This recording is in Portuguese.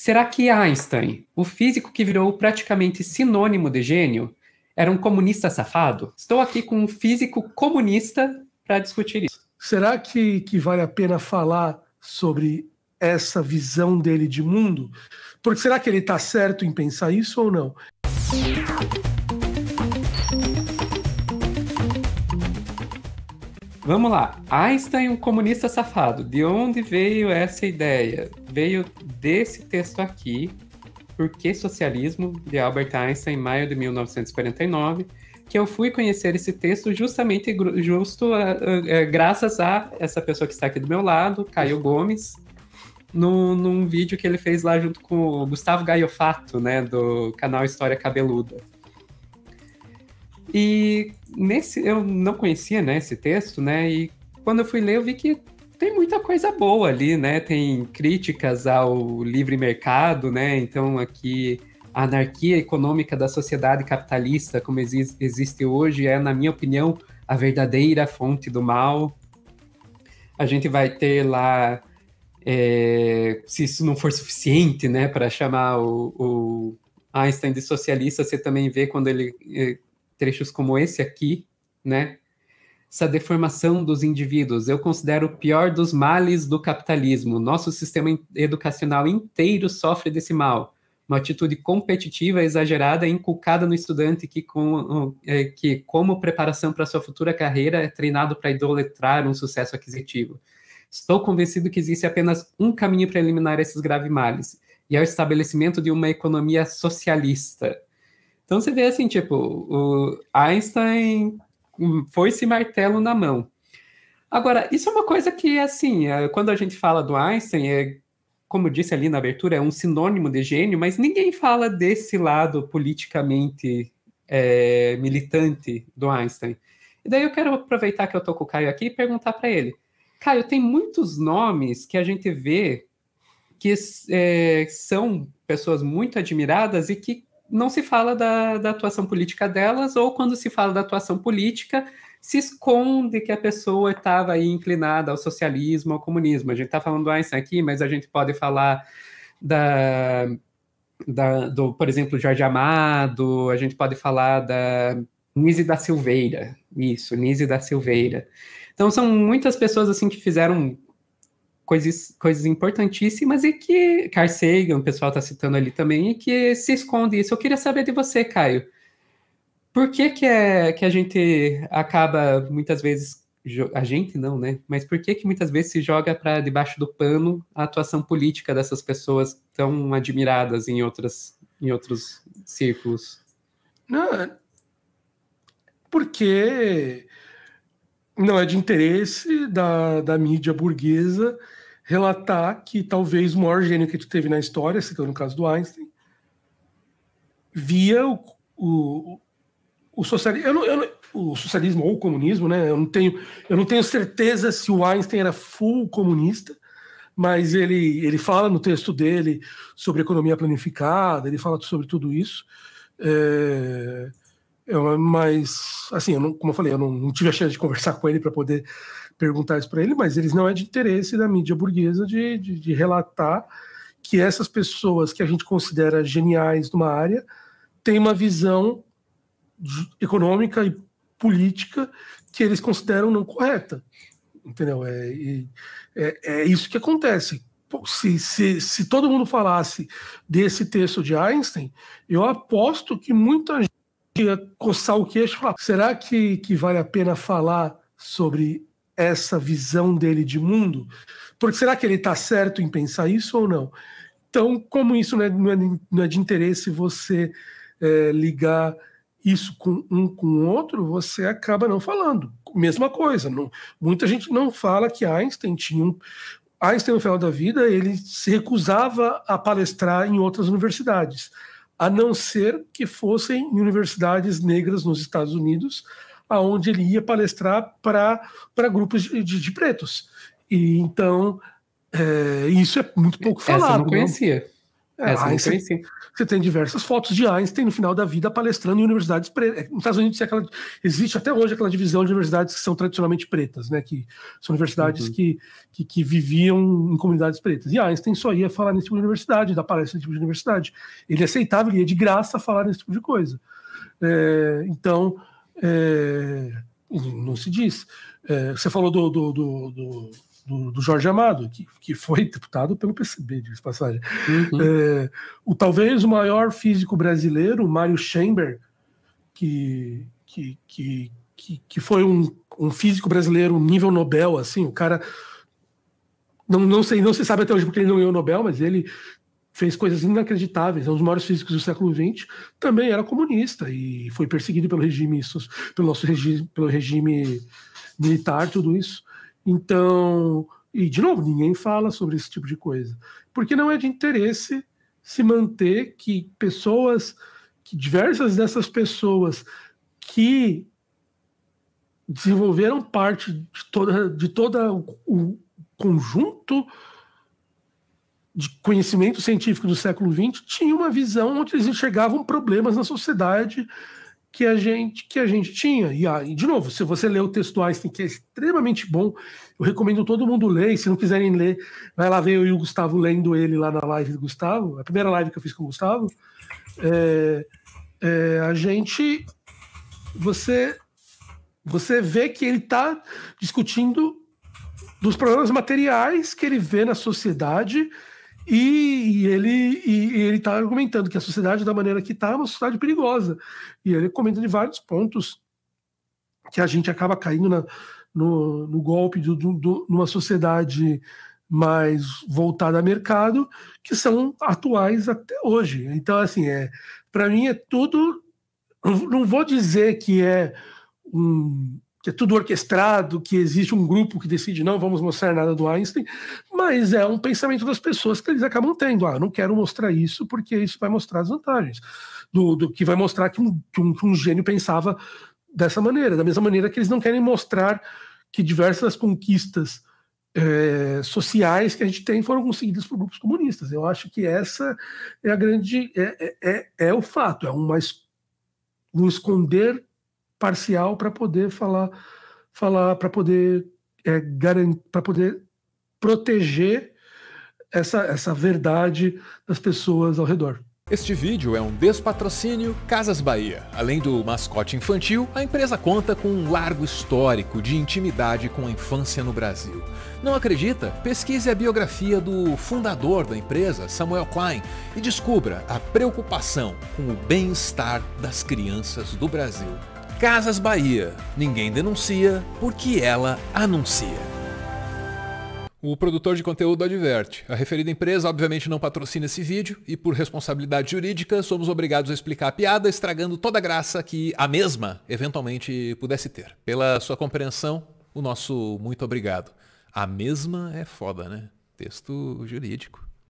Será que Einstein, o físico que virou praticamente sinônimo de gênio, era um comunista safado? Estou aqui com um físico comunista para discutir isso. Será que, que vale a pena falar sobre essa visão dele de mundo? Porque será que ele está certo em pensar isso ou não? Vamos lá. Einstein, um comunista safado. De onde veio essa ideia? Veio desse texto aqui, Por que Socialismo, de Albert Einstein, em maio de 1949, que eu fui conhecer esse texto justamente justo uh, uh, graças a essa pessoa que está aqui do meu lado, Caio Gomes, no, num vídeo que ele fez lá junto com o Gustavo Gaiofato, né, do canal História Cabeluda. E nesse eu não conhecia, né, esse texto, né, e quando eu fui ler eu vi que tem muita coisa boa ali, né? Tem críticas ao livre mercado, né? Então aqui a anarquia econômica da sociedade capitalista, como exi existe hoje, é, na minha opinião, a verdadeira fonte do mal. A gente vai ter lá, é, se isso não for suficiente, né, para chamar o, o, Einstein de socialista, você também vê quando ele é, trechos como esse aqui, né? essa deformação dos indivíduos. Eu considero o pior dos males do capitalismo. Nosso sistema educacional inteiro sofre desse mal. Uma atitude competitiva exagerada inculcada no estudante que, com, é, que como preparação para sua futura carreira, é treinado para idolatrar um sucesso aquisitivo. Estou convencido que existe apenas um caminho para eliminar esses graves males, e é o estabelecimento de uma economia socialista. Então você vê assim, tipo, o Einstein foi esse martelo na mão. Agora, isso é uma coisa que, assim, é, quando a gente fala do Einstein, é, como disse ali na abertura, é um sinônimo de gênio, mas ninguém fala desse lado politicamente é, militante do Einstein. E daí eu quero aproveitar que eu tô com o Caio aqui e perguntar para ele. Caio, tem muitos nomes que a gente vê que é, são pessoas muito admiradas e que não se fala da, da atuação política delas, ou quando se fala da atuação política, se esconde que a pessoa estava inclinada ao socialismo, ao comunismo. A gente está falando do Einstein aqui, mas a gente pode falar da, da, do, por exemplo, Jorge Amado, a gente pode falar da Nise da Silveira, isso, Nise da Silveira. Então são muitas pessoas assim que fizeram coisas, coisas importantíssimas e que Carl Sagan, o pessoal está citando ali também, e que se esconde isso. Eu queria saber de você, Caio. Por que, que, é, que a gente acaba muitas vezes a gente não, né? Mas por que que muitas vezes se joga para debaixo do pano a atuação política dessas pessoas tão admiradas em outras em outros círculos? Não, é porque não é de interesse da, da mídia burguesa relatar que talvez o maior gênio que gente teve na história, citando o caso do Einstein, via o, o, o socialismo, eu não, eu o socialismo ou o comunismo, né? Eu não tenho, eu não tenho certeza se o Einstein era full comunista, mas ele, ele fala no texto dele sobre economia planificada, ele fala sobre tudo isso. É, é, mas, assim, eu não, como eu falei, eu não, não tive a chance de conversar com ele para poder perguntar isso para ele, mas eles não é de interesse da mídia burguesa de, de, de, relatar que essas pessoas que a gente considera geniais numa área têm uma visão econômica e política que eles consideram não correta. Entendeu? É, é, é isso que acontece. Se, se, se todo mundo falasse desse texto de Einstein, eu aposto que muita gente coçar o queixo e falar: será que, que vale a pena falar sobre essa visão dele de mundo? Porque será que ele está certo em pensar isso ou não? Então, como isso não é, não é, não é de interesse você é, ligar isso com um com o outro, você acaba não falando. Mesma coisa, não, muita gente não fala que Einstein tinha um. Einstein, no final da vida, ele se recusava a palestrar em outras universidades, a não ser que fossem em universidades negras nos Estados Unidos, aonde ele ia palestrar para grupos de, de, de, pretos. E então é, isso é muito pouco falado. Essa eu não conhecia. É, Einstein, você tem diversas fotos de Einstein no final da vida palestrando em universidades pretas. É, nos Estados Unidos aquela, existe até hoje aquela divisão de universidades que são tradicionalmente pretas, né? Que são universidades uhum. que, que, que, viviam em comunidades pretas. E Einstein só ia falar nesse tipo de universidade, dar palestra nesse tipo de universidade. Ele aceitava, ele ia de graça falar nesse tipo de coisa. É, então, é, não se diz. É, você falou do, do, do, do do, do, Jorge Amado, que, que foi deputado pelo PCB, de passagem. Uhum. É, o talvez o maior físico brasileiro, Mário Chamber, que, que, que, que, que foi um, um físico brasileiro nível Nobel, assim, o cara não, não sei, não se sabe até hoje porque ele não ganhou o Nobel, mas ele fez coisas inacreditáveis, é um dos maiores físicos do século XX, também era comunista e foi perseguido pelo regime, pelo nosso regime, pelo regime militar, tudo isso. Então, e de novo, ninguém fala sobre esse tipo de coisa, porque não é de interesse se manter que pessoas, que diversas dessas pessoas que desenvolveram parte de toda de toda o conjunto de conhecimento científico do século XX tinha uma visão onde eles enxergavam problemas na sociedade que a gente que a gente tinha. E, ah, e de novo, se você ler o texto Einstein, que é extremamente bom, eu recomendo todo mundo ler. E se não quiserem ler, vai lá ver eu e o Gustavo lendo ele lá na live do Gustavo, a primeira live que eu fiz com o Gustavo. É, é, a gente, você, você vê que ele está discutindo dos problemas materiais que ele vê na sociedade e, ele e, ele está argumentando que a sociedade da maneira que está é uma sociedade perigosa. E ele comenta de vários pontos que a gente acaba caindo na, no, no, golpe de numa sociedade mais voltada a mercado, que são atuais até hoje. Então, assim, é, para mim é tudo. Não vou dizer que é um, é tudo orquestrado, que existe um grupo que decide não vamos mostrar nada do Einstein, mas é um pensamento das pessoas que eles acabam tendo. Ah, não quero mostrar isso porque isso vai mostrar as vantagens. Do, do que vai mostrar que um, que um, que um gênio pensava dessa maneira, da mesma maneira que eles não querem mostrar que diversas conquistas é, sociais que a gente tem foram conseguidas por grupos comunistas. Eu acho que essa é a grande é, é, é, é o fato, é um mais um esconder parcial para poder falar, falar para poder é, para poder proteger essa, essa verdade das pessoas ao redor. Este vídeo é um despatrocínio Casas Bahia. Além do mascote infantil, a empresa conta com um largo histórico de intimidade com a infância no Brasil. Não acredita? Pesquise a biografia do fundador da empresa, Samuel Klein, e descubra a preocupação com o bem-estar das crianças do Brasil. Casas Bahia. Ninguém denuncia porque ela anuncia. O produtor de conteúdo adverte. A referida empresa obviamente não patrocina esse vídeo e por responsabilidade jurídica somos obrigados a explicar a piada, estragando toda a graça que a mesma eventualmente pudesse ter. Pela sua compreensão, o nosso muito obrigado. A mesma é foda, né? Texto jurídico.